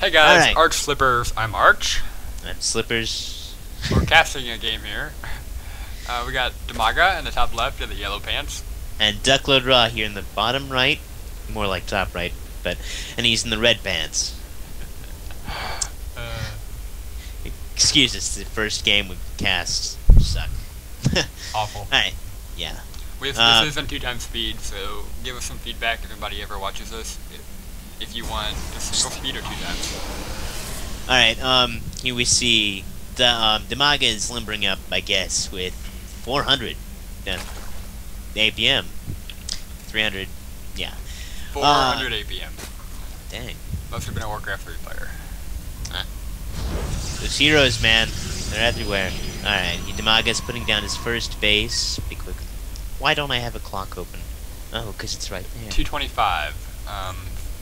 Hey guys, Alright. Arch Slippers. I'm Arch. I'm Slippers. We're casting a game here. Uh, we got Dimaga in the top left in the yellow pants. And Duckload Raw here in the bottom right. More like top right, but and he's in the red pants. Uh, Excuse us, the first game we cast suck. awful. Alright, yeah. We have, Uh, this isn't two times speed, so give us some feedback if anybody ever watches this. If you want just single speed or two times. Alright, um, here we see the um, Dimaga is limbering up, I guess, with 400 yeah, APM. 300, yeah. 400 APM. Dang. Must have been a Warcraft 3 player. Those heroes, man, they're everywhere. Alright, Dimaga's putting down his first base. Be quick. Why don't I have a clock open? Oh, because it's right there. 225. Um,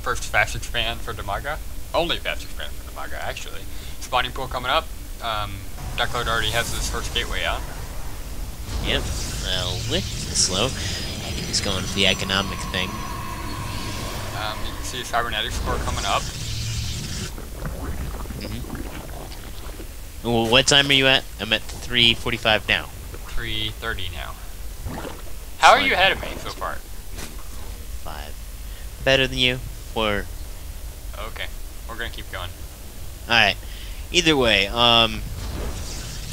first fast expand for Dimaga. Only fast expand for Dimaga, actually. Spawning pool coming up. Um, already has his first gateway out. Yep, well, a little slow. He's going for the economic thing. Um, you can see his cybernetics core coming up. Well, what time are you at? I'm at 3:45 now. 330 now. How are you ahead of me so far? Five. Better than you? Or Okay, we're gonna keep going. alright. Either way, um,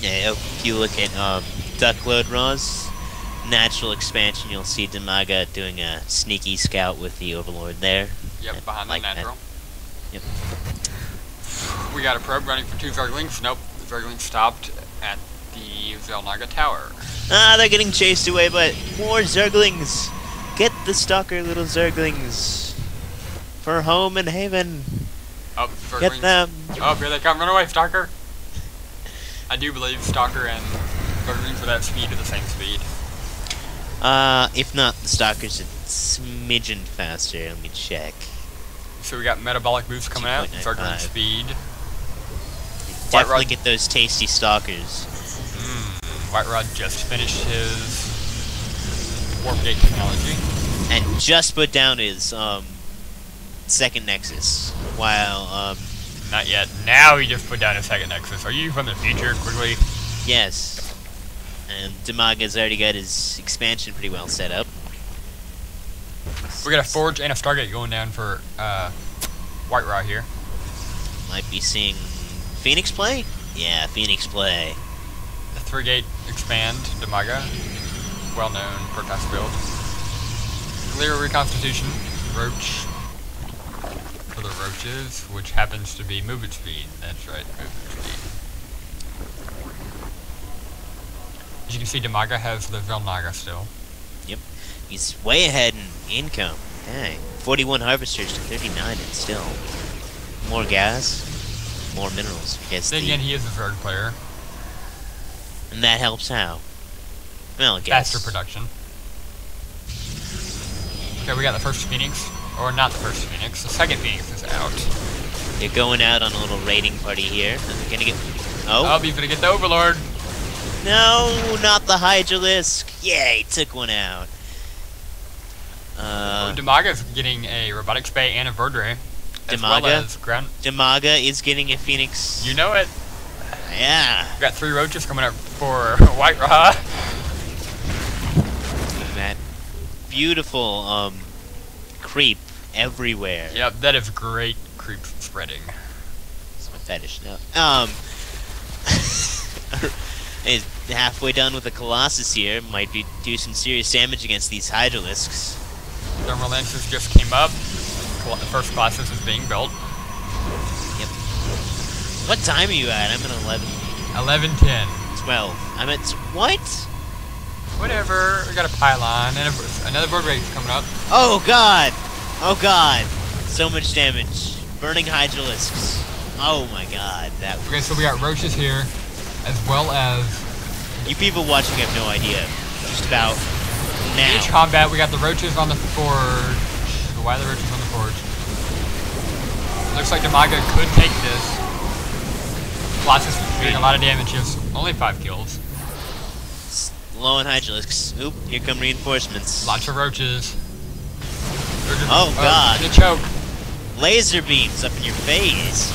yeah. If you look at um, Duckload Raw's natural expansion, you'll see Dimaga doing a sneaky scout with the Overlord there. Yep, behind like the that. natural. Yep. We got a probe running for two Zerglings. Nope, the Zergling stopped at the Xel'Naga Tower. Ah, they're getting chased away but more Zerglings. Get the stalker, little Zerglings, for home and haven. Oh, Get Zerglings. them. Oh, here they come. Run away, Stalker. I do believe Stalker and Zerglings for that speed are the same speed. Uh, if not, the stalker's a smidgen faster. Let me check. So we got metabolic boost coming out. 2.95. Zergling speed. Definitely get those tasty stalkers. Mm, White-Ra just finished his warp gate technology. And just put down his, um, second Nexus. While, um, Not yet. Now he just put down a second Nexus. Are you from the future? Quickly. yes. And Dimaga's already got his expansion pretty well set up. We got a Forge and a Stargate going down for uh, White-Ra here. Might be seeing Phoenix play? Yeah, Phoenix play. The three gate expand, Dimaga, well known Protoss build. Glial reconstitution, Roach for the Roaches, which happens to be movement speed. That's right, movement speed. As you can see, Dimaga has the Xel'Naga still. Yep. He's way ahead in income. Dang. 41 harvesters to 39 and still. More gas, more minerals. Guess Then the- again, he is a third player. and that helps how? Well, I guess. Faster production. Okay, we got the first Phoenix. Or not the first Phoenix, the second Phoenix is out. They're going out on a little raiding party here. They're gonna get. Oh, Oh, he's gonna get the Overlord. no, not the Hydralisk. He took one out. Uh, Dimaga's getting a Robotics Bay and a Void Ray. As well as ground. Dimaga is getting a Phoenix. You know it. Yeah. We got three roaches coming up for White-Ra. That beautiful um creep everywhere. Yep, that is great creep spreading. It's my fetish now. Um, is halfway done with the Colossus here. Might be do some serious damage against these Hydralisks. Thermal Lances just came up. The first Colossus is being built. Yep. What time are you at? I'm at 11, 1110. 12. I'm at what? Whatever. We got a pylon and a, another bird race coming up. Oh god! Oh god! So much damage. Burning Hydralisks. Oh my god, that Okay, so we got roaches here, as well as you people watching have no idea. Just about now. each combat. We got the roaches on the forge. Why are the roaches on the forge? Looks like Dimaga could take this. Lots of doing a lot of damage. He only five kills. Low on Hydralisks. Oop, here come reinforcements. Lots of roaches. Roaches- Oh, God. And a choke. laser beams up in your face.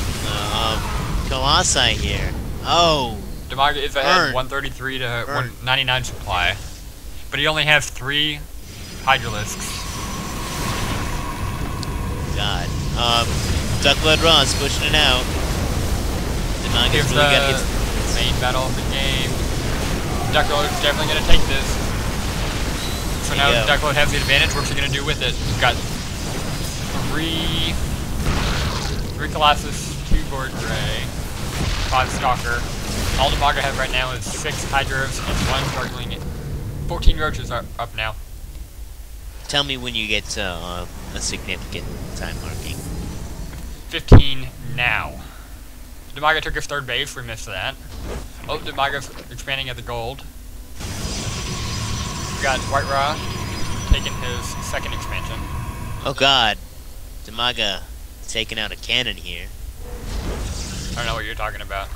Um, Colossi here. Oh, Dimaga is ahead Burn. 133 to Burn. 199 supply. But he only has three Hydralisks. God. Um, Duckblood Ross pushing it out. Dimaga's Here's really the main battle of the game. Duckload is definitely going to take this. So now go. Duckload has the advantage. What's he going to do with it? He's got three, three Colossus, two Board Gray, five Stalker. All Dimaga has right now is six Hydros and one Darkling. 14 Roaches are up now. Tell me when you get to um, a significant time marking. 15 now. Dimaga took his third base, we missed that. Oh, the Dimaga's expanding at the gold. We got White-Ra taking his second expansion. Oh God, Dimaga taking out a cannon here. I don't know what you're talking about.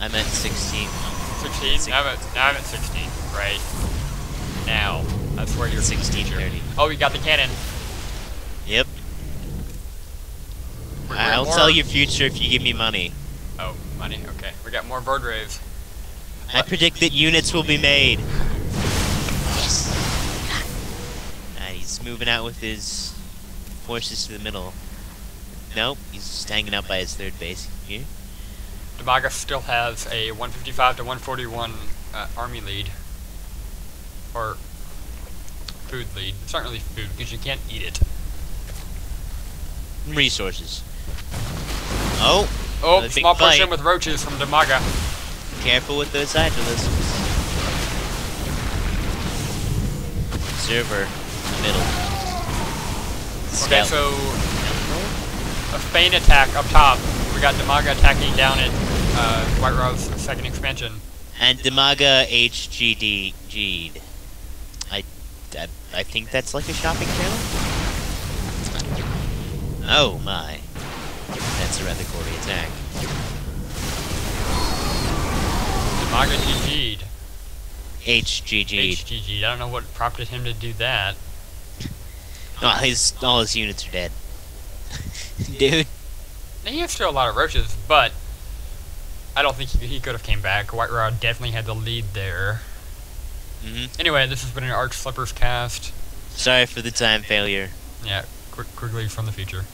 I'm at 16. 16? Now I'm at, now I'm at 16. Right. Now. That's where you're 16, 30. Oh, we got the cannon. Yep. We- we got I'll more- tell your future if you give me money. Money. Okay. We got more bird raves. I predict that units will be made. Ah, he's moving out with his forces to the middle. Nope, he's just hanging out by his third base here. Dimaga still has a 155 to 141 uh, army lead. Or food lead. It's not really food because you can't eat it. Resources. Oh, Oh, small push in with roaches from Dimaga. careful with those hydralisks. Observer, in the middle. Okay, Scout. so a feint attack up top. We got Dimaga attacking down at uh, White-Ra's second expansion. And Dimaga HGD G'd. I, I, I think that's like a shopping channel? Oh my. That's a rather gory attack. Dimaga GG'd. HGG'd. HGG'd. I don't know what prompted him to do that. Oh, his, all his units are dead. Dude. He has still a lot of roaches, but I don't think he, he could have came back. White-Ra definitely had the lead there. hmm Anyway, this has been an Arch Slippers cast. Sorry for the time failure. Yeah, quick, quickly from the future.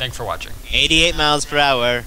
Thanks for watching. 88 miles per hour.